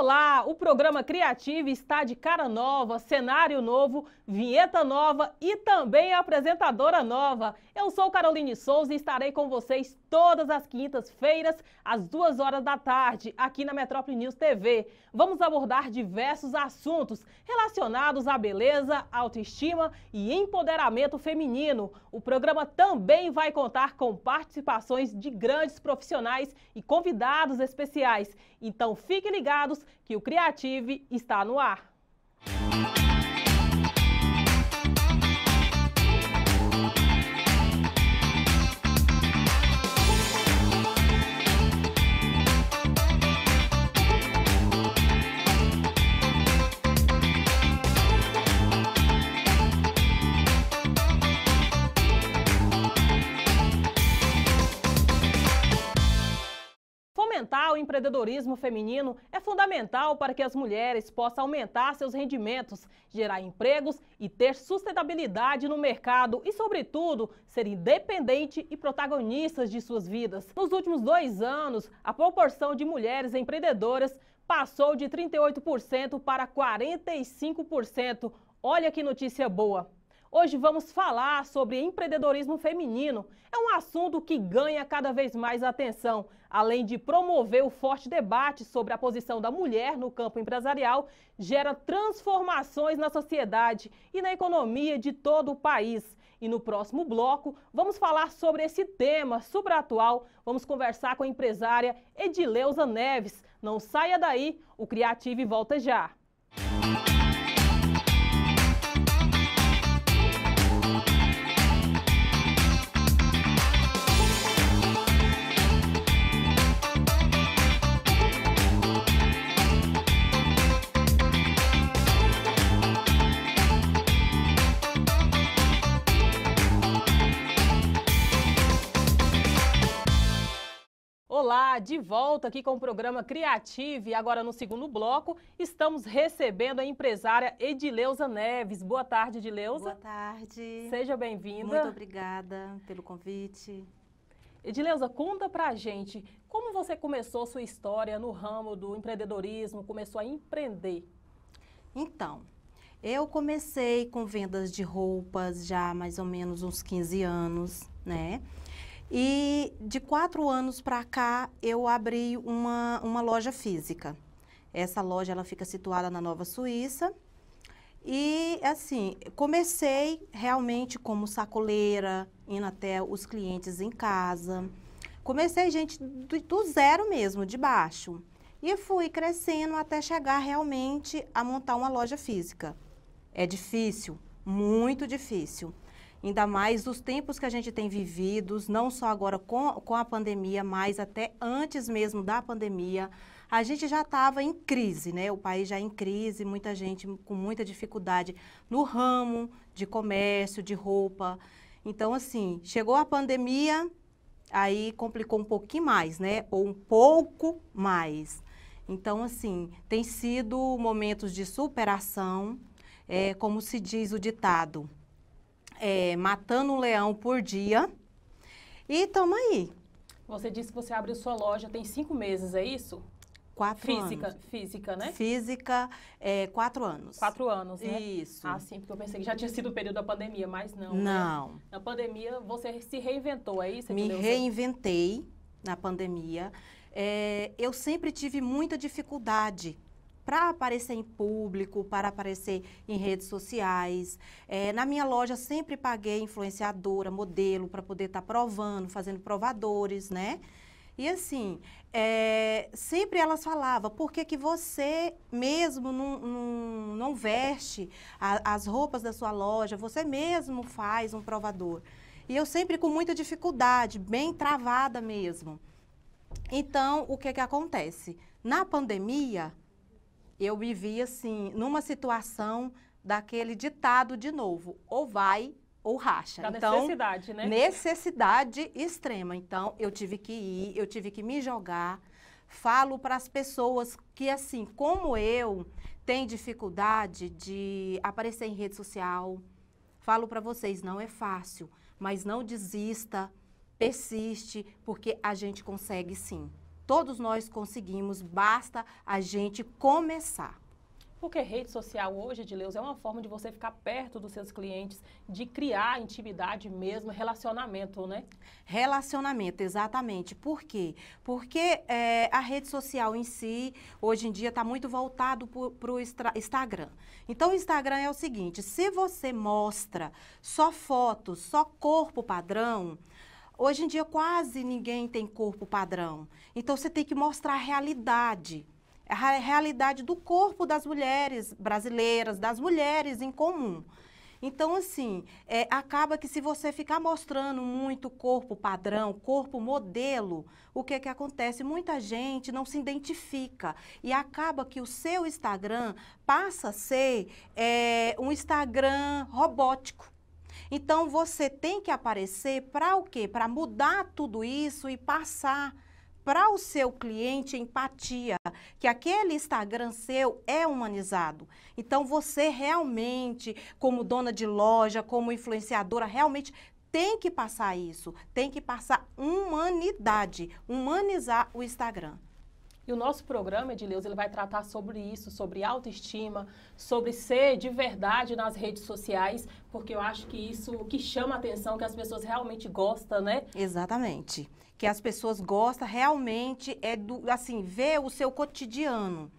Olá, o programa Criativo está de cara nova, cenário novo, vinheta nova e também apresentadora nova. Eu sou Caroline Souza e estarei com vocês todas as quintas-feiras, às duas horas da tarde, aqui na Metrópole News TV. Vamos abordar diversos assuntos relacionados à beleza, autoestima e empoderamento feminino. O programa também vai contar com participações de grandes profissionais e convidados especiais. Então fiquem ligados que o Criative está no ar. Fomentar o empreendedorismo feminino é fundamental para que as mulheres possam aumentar seus rendimentos, gerar empregos e ter sustentabilidade no mercado e, sobretudo, ser independente e protagonistas de suas vidas. Nos últimos dois anos, a proporção de mulheres empreendedoras passou de 38% para 45%. Olha que notícia boa! Hoje vamos falar sobre empreendedorismo feminino. É um assunto que ganha cada vez mais atenção. Além de promover o forte debate sobre a posição da mulher no campo empresarial, gera transformações na sociedade e na economia de todo o país. E no próximo bloco, vamos falar sobre esse tema super atual. Vamos conversar com a empresária Edileuza Neves. Não saia daí, o Criativo volta já. De volta aqui com o programa Criative. E agora no segundo bloco, estamos recebendo a empresária Edileuza Neves. Boa tarde, Edileuza. Boa tarde. Seja bem-vinda. Muito obrigada pelo convite. Edileuza, conta pra gente como você começou sua história no ramo do empreendedorismo, começou a empreender. Então, eu comecei com vendas de roupas já há mais ou menos uns 15 anos, né? E de quatro anos para cá, eu abri uma, uma loja física. Essa loja ela fica situada na Nova Suíça. E assim, comecei realmente como sacoleira, indo até os clientes em casa. Comecei, gente, do, do zero mesmo, de baixo. E fui crescendo até chegar realmente a montar uma loja física. É difícil, muito difícil. Ainda mais os tempos que a gente tem vividos, não só agora com, com a pandemia, mas até antes mesmo da pandemia, a gente já estava em crise, né? O país já em crise, muita gente com muita dificuldade no ramo de comércio, de roupa. Então, assim, chegou a pandemia, aí complicou um pouquinho mais, né? Ou um pouco mais. Então, assim, tem sido momentos de superação, é, como se diz o ditado, é, matando um leão por dia. E estamos aí. Você disse que você abriu sua loja tem cinco meses, é isso? Quatro física, anos. Física, né? Física, é, quatro anos. Quatro anos, né? Isso. Ah, sim, porque eu pensei que já tinha sido o período da pandemia, mas não. Não. Né? Na pandemia, você se reinventou, é isso? Me reinventei na pandemia. É, eu sempre tive muita dificuldade para aparecer em público, para aparecer em redes sociais. É, na minha loja sempre paguei influenciadora, modelo, para poder estar tá provando, fazendo provadores, né? E assim, é, sempre elas falavam, por que, que você mesmo não, não, não veste a, as roupas da sua loja, você mesmo faz um provador? E eu sempre com muita dificuldade, bem travada mesmo. Então, o que que acontece? Na pandemia, eu me vi assim, numa situação daquele ditado de novo, ou vai ou racha. Da então, necessidade, né? Necessidade extrema. Então, eu tive que ir, eu tive que me jogar. Falo para as pessoas que, assim, como eu, tem dificuldade de aparecer em rede social. Falo para vocês, não é fácil, mas não desista, persiste, porque a gente consegue sim Todos nós conseguimos, basta a gente começar. Porque rede social hoje, Edileus, é uma forma de você ficar perto dos seus clientes, de criar intimidade mesmo, relacionamento, né? Relacionamento, exatamente. Por quê? Porque é, a rede social em si, hoje em dia, está muito voltado para o Instagram. Então, o Instagram é o seguinte, se você mostra só fotos, só corpo padrão, hoje em dia quase ninguém tem corpo padrão. Então, você tem que mostrar a realidade a realidade do corpo das mulheres brasileiras, das mulheres em comum. Então, assim, é, acaba que se você ficar mostrando muito corpo padrão, corpo modelo, o que que acontece? Muita gente não se identifica e acaba que o seu Instagram passa a ser é, um Instagram robótico. Então, você tem que aparecer para o quê? Para mudar tudo isso e passar para o seu cliente empatia, que aquele Instagram seu é humanizado. Então você realmente, como dona de loja, como influenciadora, realmente tem que passar isso, tem que passar humanidade, humanizar o Instagram. E o nosso programa, Edileus, ele vai tratar sobre isso, sobre autoestima, sobre ser de verdade nas redes sociais, porque eu acho que isso que chama a atenção, que as pessoas realmente gostam, né? Exatamente. Que as pessoas gostam realmente é do, assim, ver o seu cotidiano.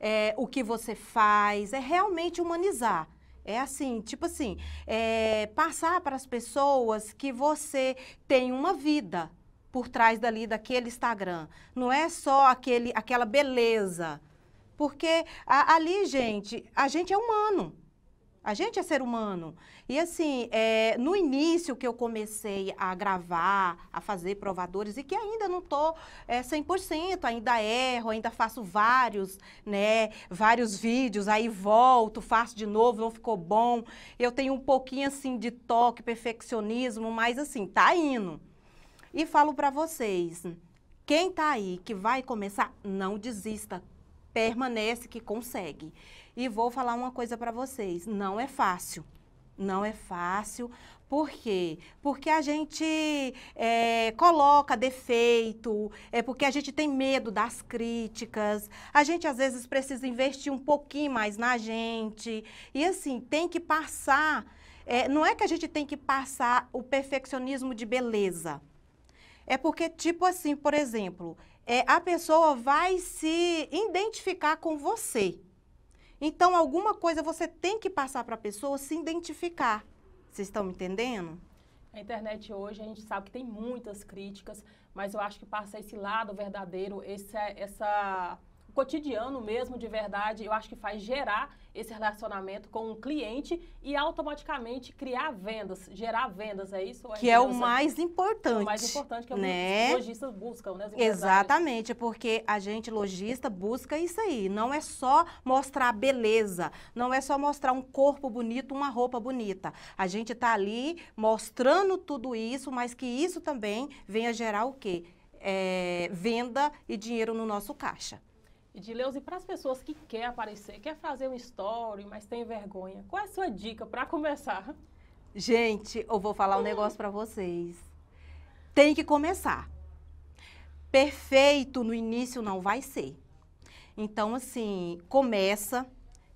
É, o que você faz, é realmente humanizar. É assim, tipo assim, é, passar para as pessoas que você tem uma vida, por trás dali daquele Instagram. Não é só aquele, aquela beleza. Porque a, ali, gente, a gente é humano. A gente é ser humano. E assim, é, no início que eu comecei a gravar, a fazer provadores, e que ainda não estou é, 100%, ainda erro, ainda faço vários, né, vários vídeos, aí volto, faço de novo, não ficou bom. Eu tenho um pouquinho assim de toque, perfeccionismo, mas assim, tá indo. E falo para vocês, quem está aí que vai começar, não desista, permanece que consegue. E vou falar uma coisa para vocês, não é fácil. Não é fácil, por quê? Porque a gente é, coloca defeito, é porque a gente tem medo das críticas, a gente às vezes precisa investir um pouquinho mais na gente. E assim, tem que passar. É, não é que a gente tem que passar o perfeccionismo de beleza. É porque, tipo assim, por exemplo, é, a pessoa vai se identificar com você. Então, alguma coisa você tem que passar para a pessoa se identificar. Vocês estão me entendendo? A internet hoje, a gente sabe que tem muitas críticas, mas eu acho que passa esse lado verdadeiro, esse, essa cotidiano mesmo, de verdade, eu acho que faz gerar esse relacionamento com o cliente e automaticamente criar vendas, gerar vendas, é isso? É que é o mais importante. É o mais importante que né? os lojistas buscam, né? Exatamente, porque a gente lojista busca isso aí. Não é só mostrar beleza, não é só mostrar um corpo bonito, uma roupa bonita. A gente está ali mostrando tudo isso, mas que isso também venha gerar o quê? É, venda e dinheiro no nosso caixa. Edileus, e para as pessoas que querem aparecer, quer fazer um story, mas tem vergonha, qual é a sua dica para começar? Gente, eu vou falar um negócio para vocês. Tem que começar. Perfeito no início não vai ser. Então, assim, começa,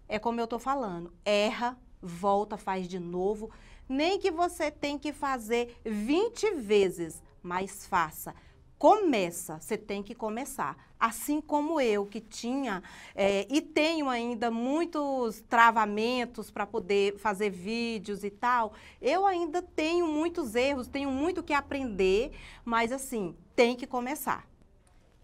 é como eu tô falando, erra, volta, faz de novo. Nem que você tem que fazer 20 vezes, mas faça começa, você tem que começar. Assim como eu, que tinha é, e tenho ainda muitos travamentos para poder fazer vídeos e tal, eu ainda tenho muitos erros, tenho muito que aprender, mas assim, tem que começar.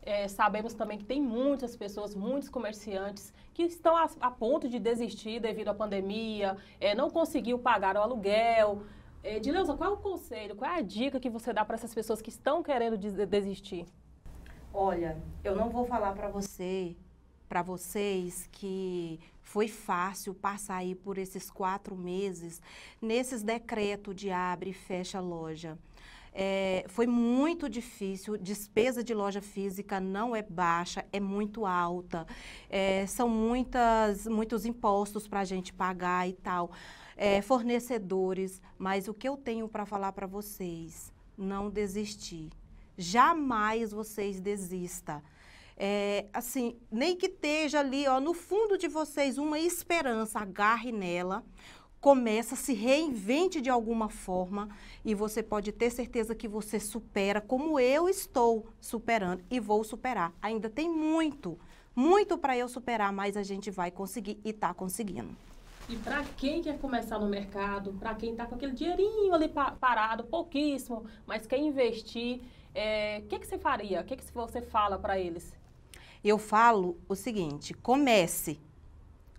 É, sabemos também que tem muitas pessoas, muitos comerciantes que estão a, a ponto de desistir devido à pandemia, é, não conseguiu pagar o aluguel, é, Dileuza, qual é o conselho, qual é a dica que você dá para essas pessoas que estão querendo desistir? Olha, eu não vou falar para você, para vocês que foi fácil passar aí por esses quatro meses nesses decretos de abre e fecha loja. É, foi muito difícil, despesa de loja física não é baixa, é muito alta, é, são muitas, muitos impostos para a gente pagar e tal é, fornecedores, mas o que eu tenho para falar para vocês, não desistir. Jamais vocês desista. é, assim, nem que esteja ali, ó, no fundo de vocês uma esperança, agarre nela, começa, se reinvente de alguma forma e você pode ter certeza que você supera, como eu estou superando e vou superar. Ainda tem muito, muito para eu superar, mas a gente vai conseguir e está conseguindo. E para quem quer começar no mercado, para quem está com aquele dinheirinho ali parado, pouquíssimo, mas quer investir, o é, que, que você faria? O que, que você fala para eles? Eu falo o seguinte: comece.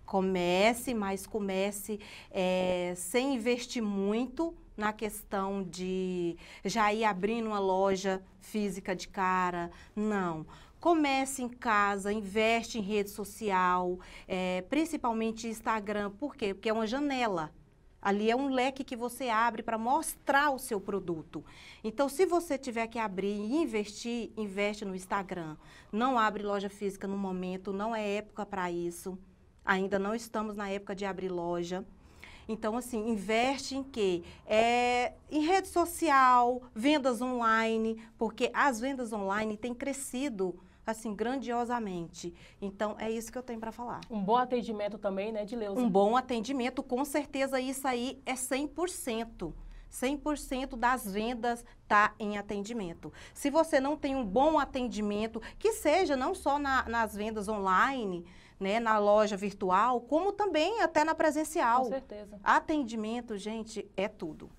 Comece, mas comece é, sem investir muito na questão de já ir abrindo uma loja física de cara. Não. Comece em casa, investe em rede social, é, principalmente Instagram. Por quê? Porque é uma janela. Ali é um leque que você abre para mostrar o seu produto. Então, se você tiver que abrir e investir, investe no Instagram. Não abre loja física no momento, não é época para isso. Ainda não estamos na época de abrir loja. Então, assim, investe em quê? É, em rede social, vendas online, porque as vendas online têm crescido assim, grandiosamente. Então, é isso que eu tenho para falar. Um bom atendimento também, né, Dileuza? Um bom atendimento, com certeza isso aí é 100%. 100% das vendas está em atendimento. Se você não tem um bom atendimento, que seja não só na, nas vendas online, né, na loja virtual, como também até na presencial. Com certeza. Atendimento, gente, é tudo.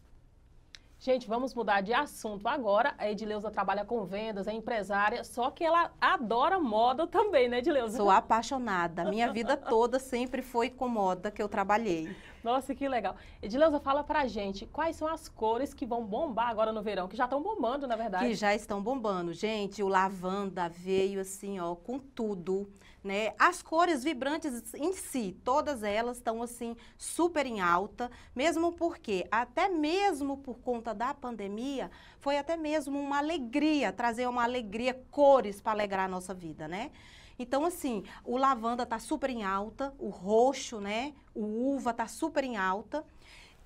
Gente, vamos mudar de assunto agora. A Edileuza trabalha com vendas, é empresária, só que ela adora moda também, né, Edileuza? Sou apaixonada. Minha vida toda sempre foi com moda que eu trabalhei. Nossa, que legal. Edileuza, fala pra gente quais são as cores que vão bombar agora no verão, que já estão bombando, na verdade. Que já estão bombando. Gente, o lavanda veio assim, ó, com tudo né? As cores vibrantes em si, todas elas estão assim super em alta, mesmo porque até mesmo por conta da pandemia, foi até mesmo uma alegria, trazer uma alegria, cores para alegrar a nossa vida, né? Então, assim, o lavanda está super em alta, o roxo, né? O uva está super em alta.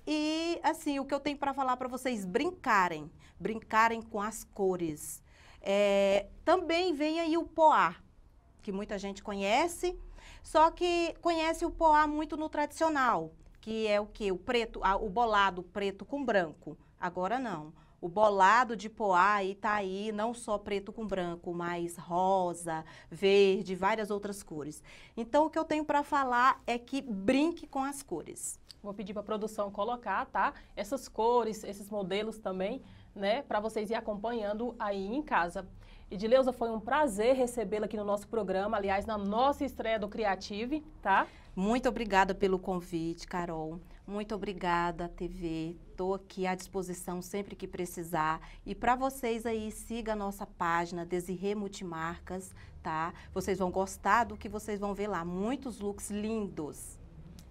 E, assim, o que eu tenho para falar para vocês, brincarem, brincarem com as cores. É, também vem aí o poá, que muita gente conhece, só que conhece o poá muito no tradicional, que é o que? O preto, o bolado preto com branco. Agora não. O bolado de poá aí tá aí, não só preto com branco, mas rosa, verde, várias outras cores. Então, o que eu tenho para falar é que brinque com as cores. Vou pedir para a produção colocar, tá? Essas cores, esses modelos também, né? Para vocês ir acompanhando aí em casa. Edileuza, foi um prazer recebê-la aqui no nosso programa, aliás, na nossa estreia do Criative, tá? Muito obrigada pelo convite, Carol. Muito obrigada, TV. Estou aqui à disposição sempre que precisar. E para vocês aí, siga a nossa página Desirê Multimarcas, tá? Vocês vão gostar do que vocês vão ver lá. Muitos looks lindos.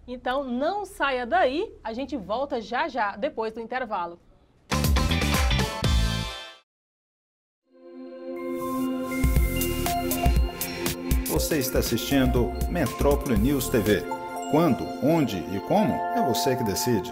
Então, não saia daí. A gente volta já já, depois do intervalo. Você está assistindo Metrópole News TV. Quando, onde e como é você que decide.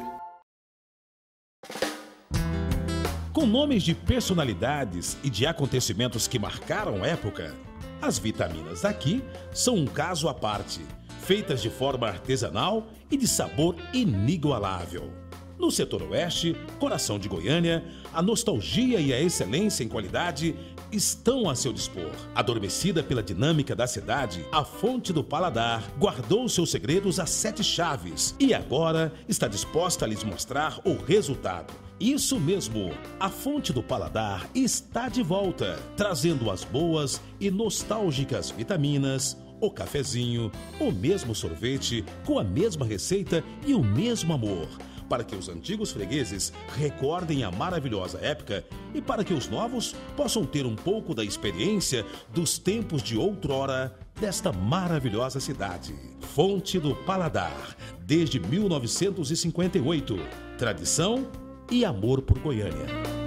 Com nomes de personalidades e de acontecimentos que marcaram época, as vitaminas daqui são um caso à parte, feitas de forma artesanal e de sabor inigualável. No setor oeste, coração de Goiânia, a nostalgia e a excelência em qualidade estão a seu dispor. Adormecida pela dinâmica da cidade, a Fonte do Paladar guardou seus segredos a sete chaves e agora está disposta a lhes mostrar o resultado. Isso mesmo, a Fonte do Paladar está de volta, trazendo as boas e nostálgicas vitaminas, o cafezinho, o mesmo sorvete, com a mesma receita e o mesmo amor para que os antigos fregueses recordem a maravilhosa época e para que os novos possam ter um pouco da experiência dos tempos de outrora desta maravilhosa cidade. Fonte do Paladar, desde 1958. Tradição e amor por Goiânia.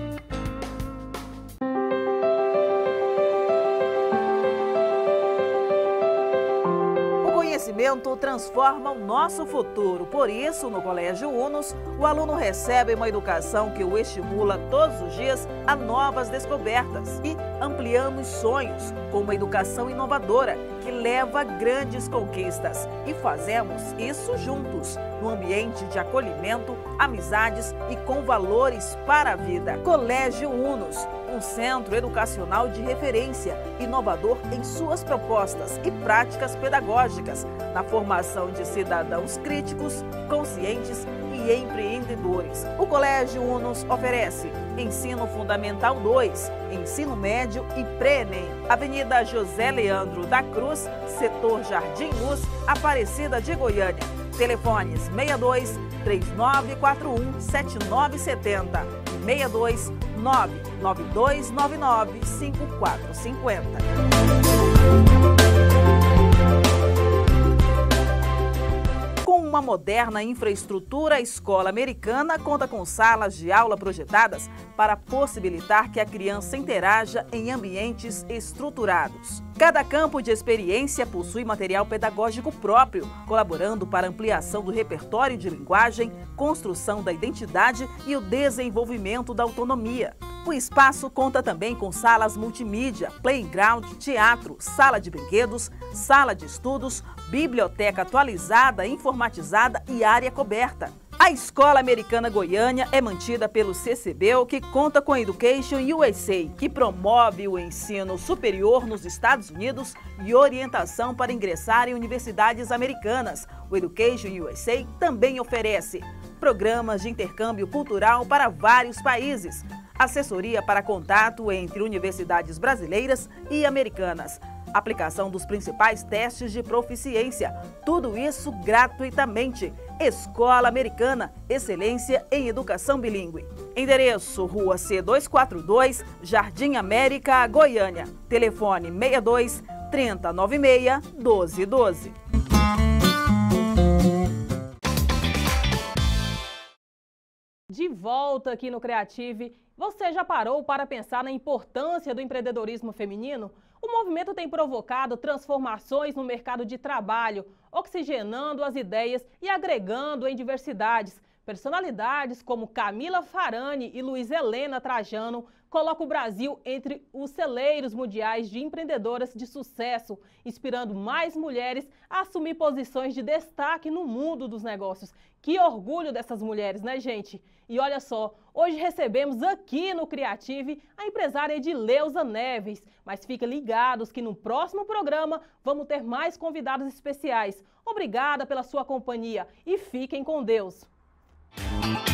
Conhecimento transforma o nosso futuro. Por isso, no Colégio Unos, o aluno recebe uma educação que o estimula todos os dias a novas descobertas e ampliamos sonhos com uma educação inovadora que leva a grandes conquistas. E fazemos isso juntos, no ambiente de acolhimento, amizades e com valores para a vida. Colégio Unos, um centro educacional de referência, inovador em suas propostas e práticas pedagógicas, na formação de cidadãos críticos, conscientes e empreendedores. O Colégio Unos oferece Ensino Fundamental 2, Ensino Médio e Pré-ENEM. Avenida José Leandro da Cruz, Setor Jardim Luz, Aparecida de Goiânia. Telefones 62 3941 7970 62 99299 5450. uma moderna infraestrutura, a escola americana conta com salas de aula projetadas para possibilitar que a criança interaja em ambientes estruturados. Cada campo de experiência possui material pedagógico próprio, colaborando para ampliação do repertório de linguagem, construção da identidade e o desenvolvimento da autonomia. O espaço conta também com salas multimídia, playground, teatro, sala de brinquedos, sala de estudos, biblioteca atualizada, informatizada e área coberta. A Escola Americana Goiânia é mantida pelo CCBEL, que conta com a Education USA, que promove o ensino superior nos Estados Unidos e orientação para ingressar em universidades americanas. O Education USA também oferece programas de intercâmbio cultural para vários países, assessoria para contato entre universidades brasileiras e americanas, aplicação dos principais testes de proficiência, tudo isso gratuitamente. Escola Americana, excelência em educação bilíngue. Endereço: Rua C242, Jardim América, Goiânia. Telefone 62 3096 1212. De volta aqui no Creative, você já parou para pensar na importância do empreendedorismo feminino? O movimento tem provocado transformações no mercado de trabalho, oxigenando as ideias e agregando em diversidades. Personalidades como Camila Farani e Luiz Helena Trajano colocam o Brasil entre os celeiros mundiais de empreendedoras de sucesso, inspirando mais mulheres a assumir posições de destaque no mundo dos negócios. Que orgulho dessas mulheres, né, gente? E olha só, hoje recebemos aqui no Criative a empresária Edileuza Neves. Mas fiquem ligados que no próximo programa vamos ter mais convidados especiais. Obrigada pela sua companhia e fiquem com Deus. Música